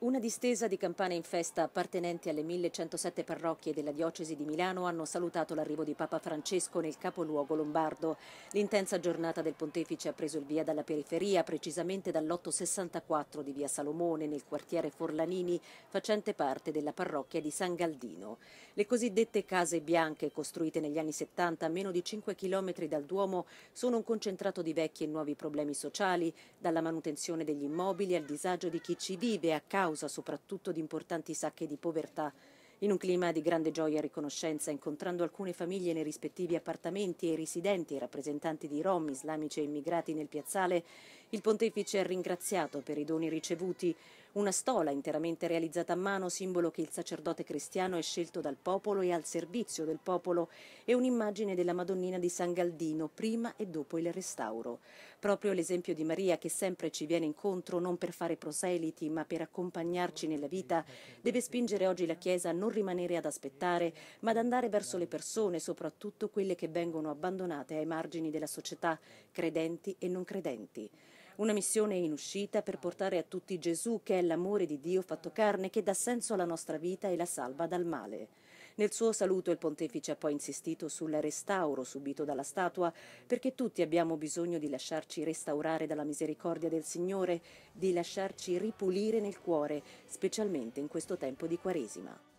Una distesa di campane in festa appartenenti alle 1107 parrocchie della diocesi di Milano hanno salutato l'arrivo di Papa Francesco nel capoluogo lombardo. L'intensa giornata del pontefice ha preso il via dalla periferia, precisamente dall'864 di via Salomone, nel quartiere Forlanini, facente parte della parrocchia di San Galdino. Le cosiddette case bianche, costruite negli anni 70 a meno di 5 km dal Duomo, sono un concentrato di vecchi e nuovi problemi sociali, dalla manutenzione degli immobili al disagio di chi ci vive a causa causa soprattutto di importanti sacche di povertà. In un clima di grande gioia e riconoscenza, incontrando alcune famiglie nei rispettivi appartamenti e i residenti e rappresentanti di rom, islamici e immigrati nel piazzale, il pontefice ha ringraziato per i doni ricevuti una stola interamente realizzata a mano, simbolo che il sacerdote cristiano è scelto dal popolo e al servizio del popolo, e un'immagine della Madonnina di San Galdino prima e dopo il restauro. Proprio l'esempio di Maria che sempre ci viene incontro non per fare proseliti ma per accompagnarci nella vita deve spingere oggi la Chiesa a non rimanere ad aspettare ma ad andare verso le persone, soprattutto quelle che vengono abbandonate ai margini della società, credenti e non credenti. Una missione in uscita per portare a tutti Gesù, che è l'amore di Dio fatto carne, che dà senso alla nostra vita e la salva dal male. Nel suo saluto il pontefice ha poi insistito sul restauro subito dalla statua, perché tutti abbiamo bisogno di lasciarci restaurare dalla misericordia del Signore, di lasciarci ripulire nel cuore, specialmente in questo tempo di Quaresima.